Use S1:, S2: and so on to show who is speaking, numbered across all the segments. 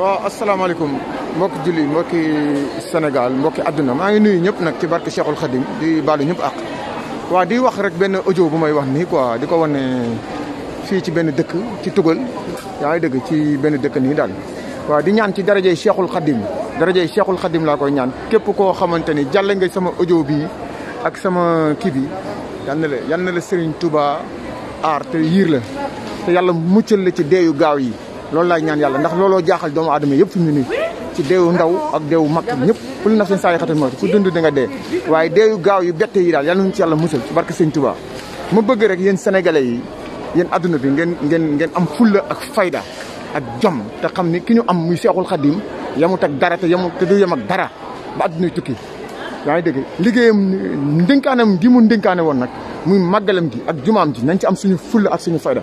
S1: waaw asalaamaaleykum mbokki julli mbokki Sénégal mbokki àdduna maa ngi nuyu ñëpp nag ci barke Cheikhul Khadim di baalu ñëpp ak waaw di wax rek benn audio bu may wax nii quoi di ko wane fii ci benn dëkk ci tugal yaa ngi dëgg ci benn dëkk nii daal waaw di ñaan ci darajey Cheikhul Khadim darajey Cheikhul Khadim laa koy ñaan képp koo xamante ni jàlle nga sama audio bii ak sama kii bi yal na la yal na la Serigne Touba aar te yiir la te yàlla muccal la ci deeyu gaaw yi loolu laay ñaan yàlla ndax looloo jaaxal doomu aadama yëpp fi mu ne ci deewu ndaw ak deewu mag ñëpp ku li naf seen saay xatal mawti ku dund di nga dee waaye deewu gaaw yu bette yi daal yàlla nañu ci yàlla musal ci barke sëñ Tuubaa ma bëgg rek yéen sénégalais yi yéen adduna bi ngeen ngeen ngeen am fulla ak fayda ak jom te xam ni ki ñu am muy seexul xadim yamut ak dara te yamut te du yem ak dara ba adduna tukki yaa ngi dégg liggéeyam ndénkaanam gi mu ndénkaane woon nag muy màggalam gi ak jumaam ji nañ ci am suñu fulla ak suñu fayda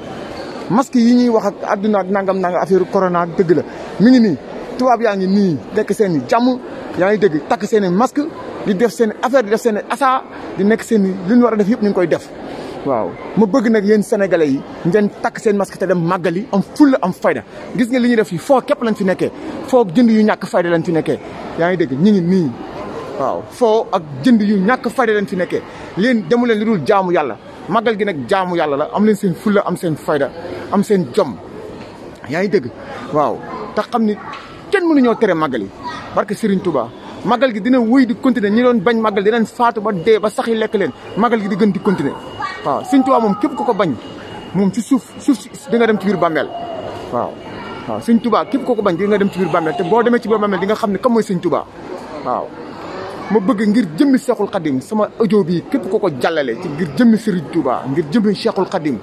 S1: masque yi ñuy wax ak àdduna ak nangam nangam affaire corona dëgg la mi ngi nii tubaab yaa ngi nii nekk seen i jàmm yaa ngi dégg takk seen i masque di def seen affaire di def seen asa di nekk seen i li ñu war a def yëpp ñu ngi koy def waaw ma bëgg nag yéen sénégalais yi ngeen takk seen masque te dem màggali am fulla am fayda gis nga li ñuy def fii foo képp lañ fi nekkee foo jënd yu ñàkk fayda lañ fi nekkee yaa ngi dégg ñu ngi nii waaw foo ak jënd yu ñàkk fayda lañ fi nekkee leen demu leen lu dul jaamu yàlla màggal gi nag jaamu yàlla la am leen seen fulla am seen fayda am seen jom yaa ngi dégg waaw tax xam ni kenn mënuñoo tere màggal yi barke Serigne Touba màggal gi dina wéy di continuer ñi doon bañ màggal dinañ faatu ba dee ba sax yi lekk leen màggal gi di gën di continuer waaw Serigne Touba moom képp ku ko bañ moom ci suuf suuf si di nga dem ci biir bàmmeel waaw waaw sëñ Tuubaa képp koo ko bañ di nga dem ci biir bàmmeel te boo demee ci biir bàmmeel di nga xam ne kam mooy sëñ Tuubaa waaw ma bëgg ngir jëmmi Seexul Xadim sama audio bi képp ko ko jàllale ci ngir jëmmi Serigne Touba ngir jëmmi Seexul Xadim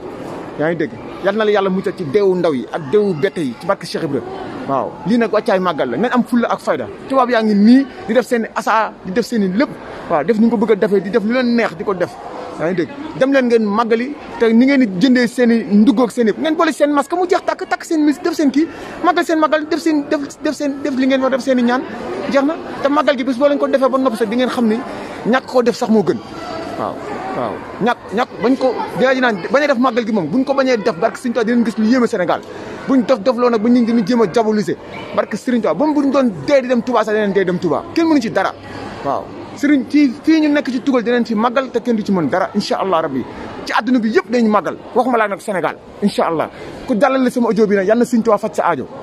S1: yaa ngi dégg yal na la yàlla muccal ci deewu ndaw yi ak deewu bette yi ci barke Cheikh Ibra waaw lii nag wàccaay màggal la nañ am fulla ak fayda tubaab yaa ngi nii di def seen i asa di def seen i lépp waaw def ni ñu ko bëgg a defee di def lu leen neex di ko def yaa ngi dégg dem leen ngeen màggali te ni ngeen di jëndee seen i ndugg ak seen i ngeen boole seen masque mu jeex takk takk seen mis def seen kii magal seen magal def seen def def seen def li ngeen war def seen i ñaan jeex na te magal gi bis boo leen ko defee ba noppi sax di ngeen xam ni ñàkk koo def sax moo gën waaw waaw ñàkk ñàkk bañ ko dinaji naan bañee def màggal gi moom buñ ko bañee def barke Serigne Touba dinañ gis lu yéeme Sénégal buñ def def loo nag ba ñu ngi jéem a diaboliser barke Serigne Touba ba mu buñ doon dee di dem Touba sax dinañ dee dem Touba kenn mënu ci dara waaw sëriñ fii fii ñu nekk ci tugal dinañ fi màggal te kenn du ci mën dara incha allah rabbi ci àdduna bi yëpp dañu màggal waxuma laa nag Sénégal incha allah ku dalal la sama audio bi nag yal na Sëriñ Tuubaa faj sa aajo